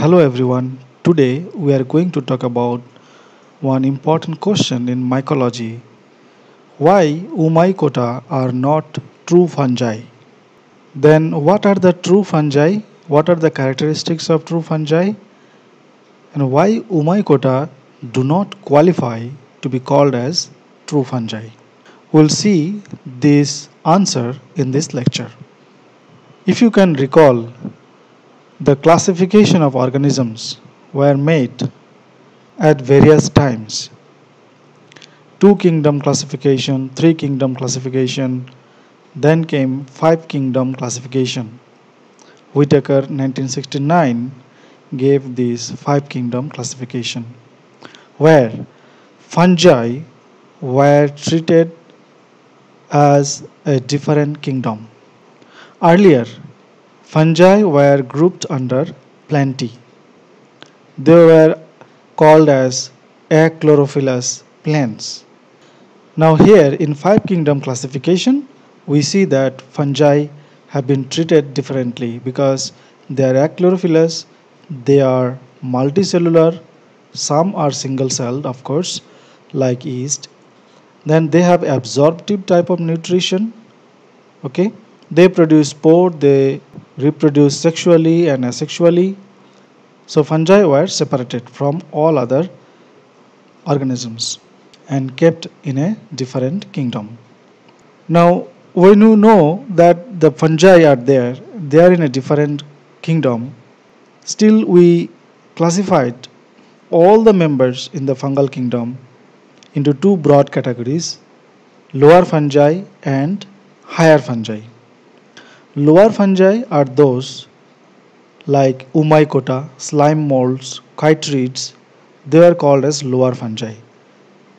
Hello everyone. Today we are going to talk about one important question in mycology. Why Oomycota are not true fungi? Then what are the true fungi? What are the characteristics of true fungi? And why Oomycota do not qualify to be called as true fungi? We'll see this answer in this lecture. If you can recall, the classification of organisms were made at various times. Two kingdom classification, three kingdom classification, then came five kingdom classification. Whittaker 1969 gave this five kingdom classification where fungi were treated as a different kingdom. Earlier, fungi were grouped under plantae. They were called as achlorophyllous plants. Now here in five kingdom classification, we see that fungi have been treated differently because they are achlorophyllous, they are multicellular, some are single celled of course like yeast. Then they have absorptive type of nutrition, okay they produce spore they reproduce sexually and asexually. So fungi were separated from all other organisms and kept in a different kingdom. Now when you know that the fungi are there they are in a different kingdom still we classified all the members in the fungal kingdom into two broad categories lower fungi and higher fungi Lower fungi are those like Oomycota, slime molds, chytrids, they are called as lower fungi.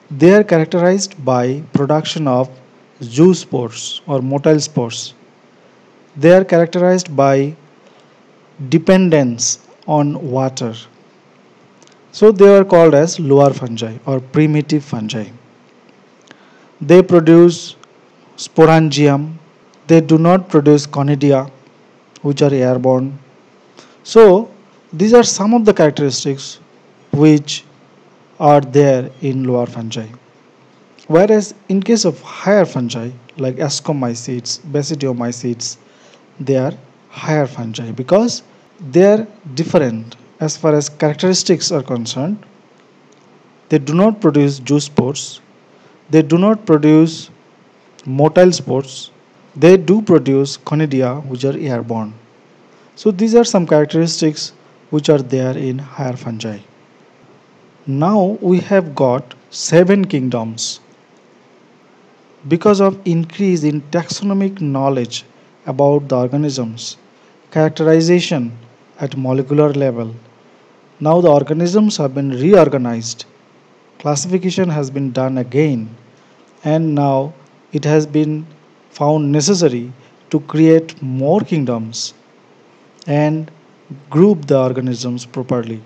They are characterized by production of zoospores or motile spores. They are characterized by dependence on water. So they are called as lower fungi or primitive fungi. They produce sporangium, they do not produce conidia which are airborne. So these are some of the characteristics which are there in lower fungi. Whereas in case of higher fungi like ascomycetes basidiomycetes they are higher fungi because they are different. As far as characteristics are concerned they do not produce zoospores they do not produce motile spores they do produce conidia which are airborne. So these are some characteristics which are there in higher fungi. Now we have got seven kingdoms. Because of increase in taxonomic knowledge about the organisms, characterization at molecular level, now the organisms have been reorganized. Classification has been done again and now it has been found necessary to create more kingdoms and group the organisms properly.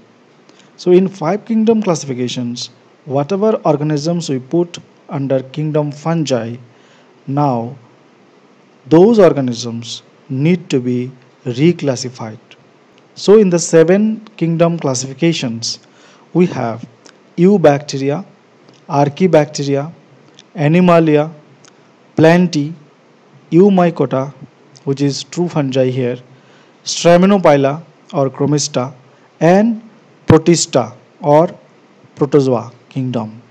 So in five kingdom classifications, whatever organisms we put under kingdom fungi, now those organisms need to be reclassified. So in the seven kingdom classifications, we have eubacteria, archaebacteria, animalia, plantae, Eumycota, which is true fungi here, Stramenopila or Chromista, and Protista or Protozoa kingdom.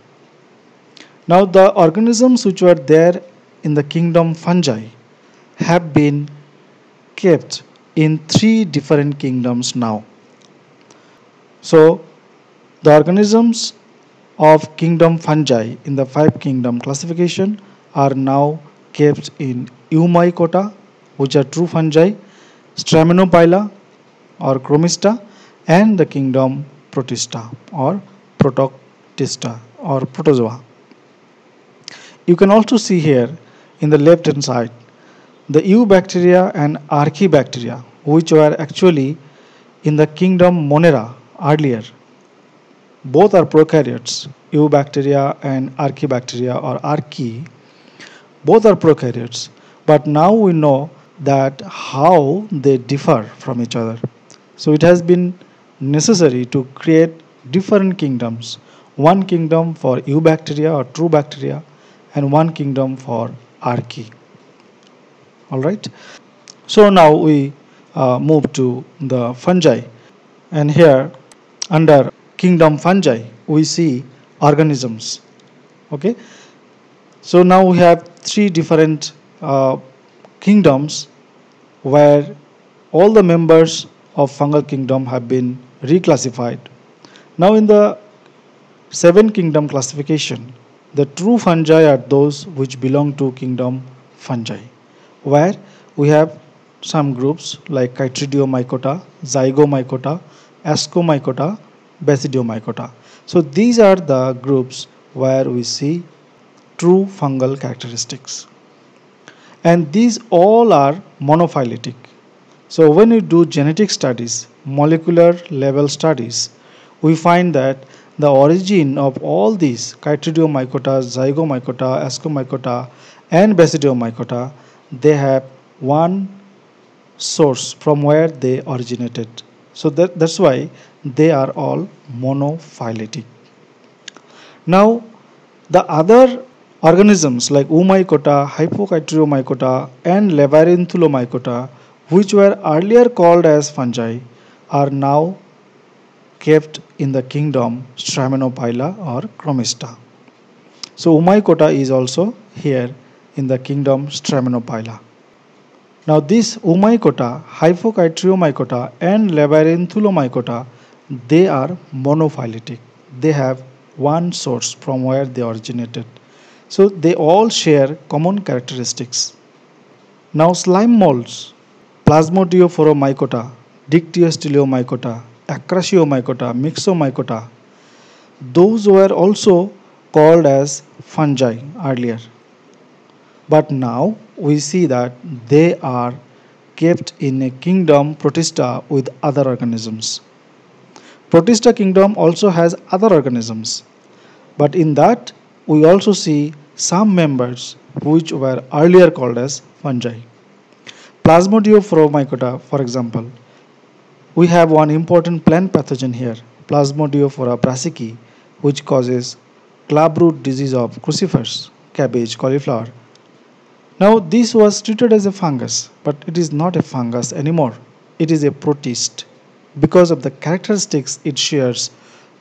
Now the organisms which were there in the kingdom fungi have been kept in three different kingdoms now. So the organisms of kingdom fungi in the five kingdom classification are now kept in Eumycota, which are true fungi, Stramenopila or Chromista, and the kingdom Protista or Protoctista or Protozoa. You can also see here in the left hand side the eubacteria and archaebacteria which were actually in the kingdom Monera earlier. Both are prokaryotes, eubacteria and archaebacteria or archaea. Both are prokaryotes but now we know that how they differ from each other so it has been necessary to create different kingdoms. One kingdom for eubacteria or true bacteria and one kingdom for archaea. Alright. So now we uh, move to the fungi and here under kingdom fungi we see organisms. Okay. So now we have three different uh, kingdoms where all the members of fungal kingdom have been reclassified. Now in the seven kingdom classification, the true fungi are those which belong to kingdom fungi, where we have some groups like Chytridiomycota, Zygomycota, Ascomycota, Basidiomycota. So these are the groups where we see true fungal characteristics. And these all are monophyletic. So when we do genetic studies, molecular level studies, we find that the origin of all these Chytridiomycota, Zygomycota, Ascomycota and Basidiomycota, they have one source from where they originated. So that, that's why they are all monophyletic. Now the other organisms like Oomycota, Hyphochytriomycota and Labyrinthulomycota which were earlier called as fungi are now kept in the kingdom Stramenopila or Chromista. So Oomycota is also here in the kingdom Stramenopila. Now this Oomycota, Hyphochytriomycota and Labyrinthulomycota they are monophyletic. They have one source from where they originated. So they all share common characteristics. Now slime molds Plasmodiophoromycota, Dictyosteliomycota, Acrasiomycota, Myxomycota, those were also called as fungi earlier. But now we see that they are kept in a kingdom protista with other organisms. Protista kingdom also has other organisms. But in that we also see some members which were earlier called as fungi. Plasmodiophoromycota, for example, we have one important plant pathogen here, Plasmodiophora brassicae, which causes clubroot disease of crucifers, cabbage, cauliflower. Now this was treated as a fungus, but it is not a fungus anymore. It is a protist because of the characteristics it shares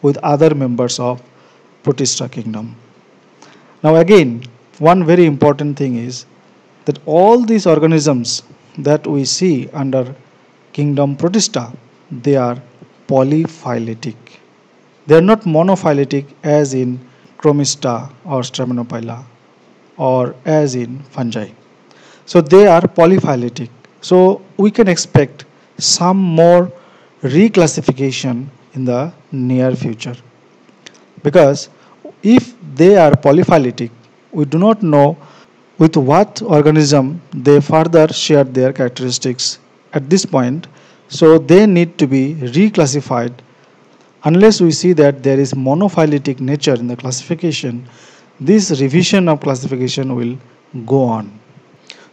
with other members of Protista kingdom. Now again, one very important thing is that all these organisms that we see under kingdom protista they are polyphyletic. They are not monophyletic as in chromista or stramenopila or as in fungi. So they are polyphyletic. So we can expect some more reclassification in the near future. Because if they are polyphyletic. We do not know with what organism they further share their characteristics at this point so they need to be reclassified. Unless we see that there is monophyletic nature in the classification this revision of classification will go on.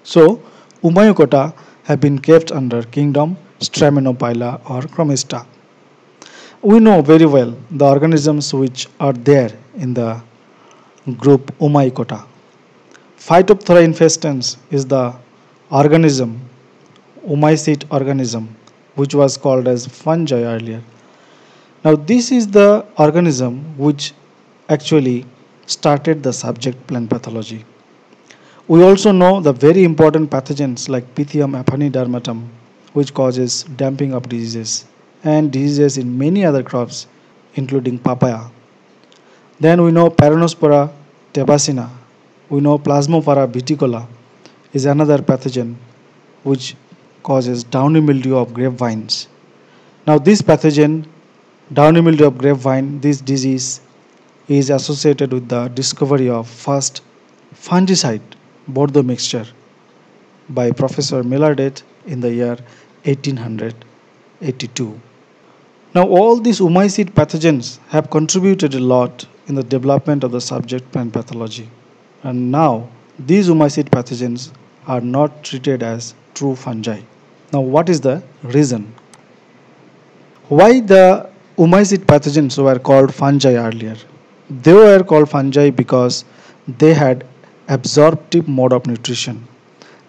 So Oomycota have been kept under kingdom Stramenopila or Chromista. We know very well the organisms which are there in the group Oomycota Phytophthora infestans is the organism, oomycete organism, which was called as fungi earlier. Now this is the organism which actually started the subject plant pathology. We also know the very important pathogens like Pythium aphanidermatum which causes damping of diseases and diseases in many other crops including papaya. Then we know Peronospora tabacina we know Plasmopara viticola is another pathogen which causes downy mildew of grapevines. Now this pathogen, downy mildew of grapevine, this disease is associated with the discovery of first fungicide Bordeaux mixture by Professor Millardet in the year 1882. Now all these oomycete pathogens have contributed a lot in the development of the subject plant pathology. And now these oomycete pathogens are not treated as true fungi. Now what is the reason? Why the Oomycete pathogens were called fungi earlier. They were called fungi because they had absorptive mode of nutrition.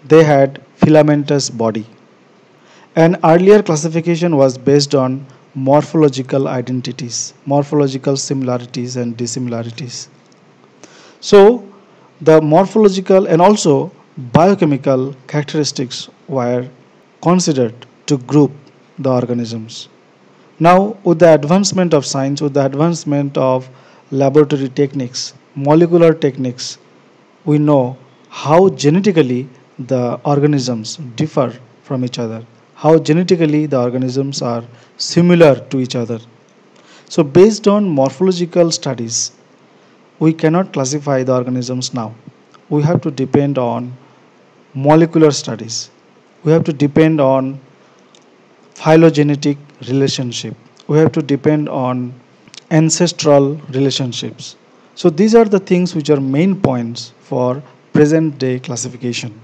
They had filamentous body. An earlier classification was based on morphological identities, morphological similarities and dissimilarities. So the morphological and also biochemical characteristics were considered to group the organisms. Now, with the advancement of science, with the advancement of laboratory techniques, molecular techniques, we know how genetically the organisms differ from each other, how genetically the organisms are similar to each other. So, based on morphological studies, we cannot classify the organisms now. We have to depend on molecular studies. We have to depend on phylogenetic relationship. We have to depend on ancestral relationships. So these are the things which are main points for present day classification.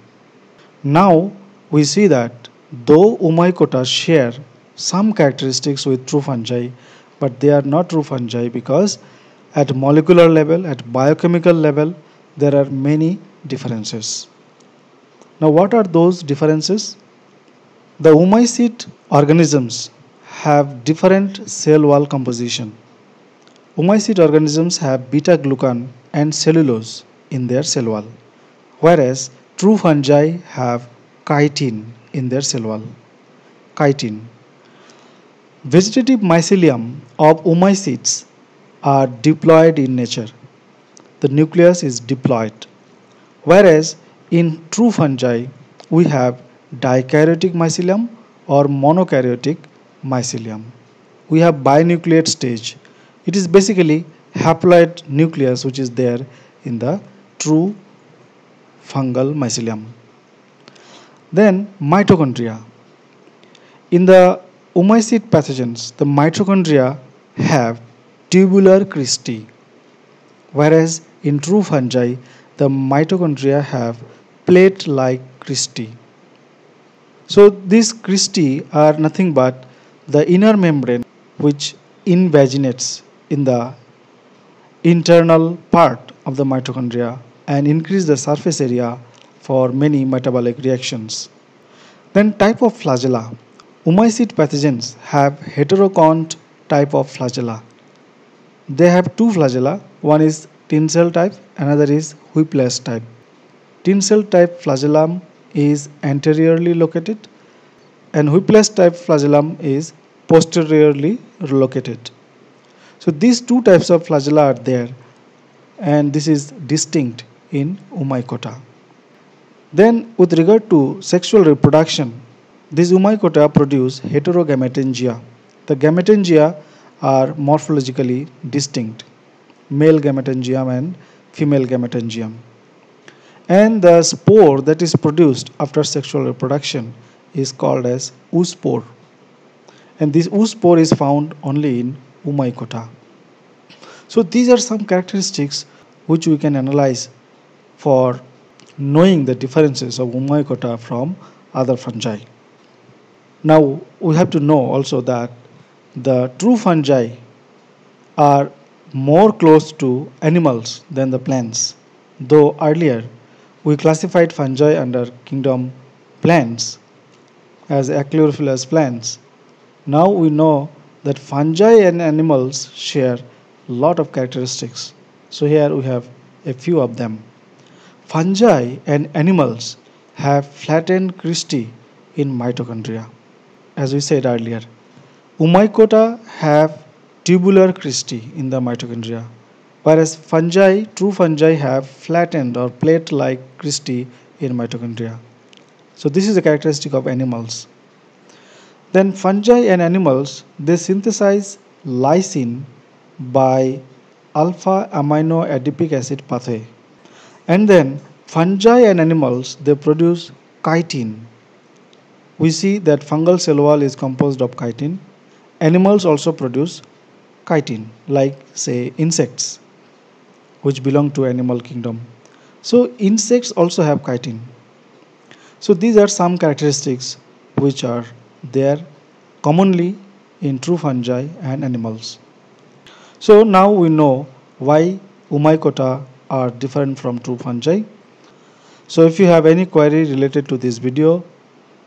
Now we see that though Oomycota share some characteristics with true fungi, but they are not true fungi because at molecular level, at biochemical level, there are many differences. Now what are those differences? The Oomycete organisms have different cell wall composition. Oomycete organisms have beta glucan and cellulose in their cell wall, whereas true fungi have chitin in their cell wall. Chitin. Vegetative mycelium of oomycetes are diploid in nature. The nucleus is diploid. Whereas in true fungi, we have dikaryotic mycelium or monokaryotic mycelium. We have binucleate stage. It is basically haploid nucleus which is there in the true fungal mycelium. Then mitochondria. In the oomycete pathogens, the mitochondria have tubular cristae, whereas in true fungi, the mitochondria have plate-like cristae. So these cristae are nothing but the inner membrane which invaginates in the internal part of the mitochondria and increase the surface area for many metabolic reactions. Then type of flagella. Oomycete pathogens have heterokont type of flagella. They have two flagella, one is tinsel type, another is whiplash type. Tinsel type flagellum is anteriorly located and whiplash type flagellum is posteriorly located. So these two types of flagella are there and this is distinct in Oomycota. Then with regard to sexual reproduction, these Oomycota produce heterogametangia. The gametangia are morphologically distinct, male gametangium and female gametangium. And the spore that is produced after sexual reproduction is called as oospore. And this oospore is found only in Oomycota. So these are some characteristics which we can analyze for knowing the differences of Oomycota from other fungi. Now we have to know also that the true fungi are more close to animals than the plants. Though earlier we classified fungi under kingdom plants as achlorophyllous plants. Now we know that fungi and animals share lot of characteristics. So here we have a few of them. Fungi and animals have flattened cristae in mitochondria. As we said earlier, Oomycota have tubular cristae in the mitochondria, whereas fungi, true fungi have flattened or plate-like cristae in mitochondria. So this is a characteristic of animals. Then fungi and animals, they synthesize lysine by alpha amino adipic acid pathway. And then fungi and animals, they produce chitin. We see that fungal cell wall is composed of chitin. Animals also produce chitin like say insects which belong to animal kingdom. So insects also have chitin. So these are some characteristics which are there commonly in true fungi and animals. So now we know why Oomycota are different from true fungi. So if you have any query related to this video,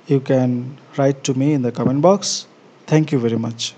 you can write to me in the comment box. Thank you very much.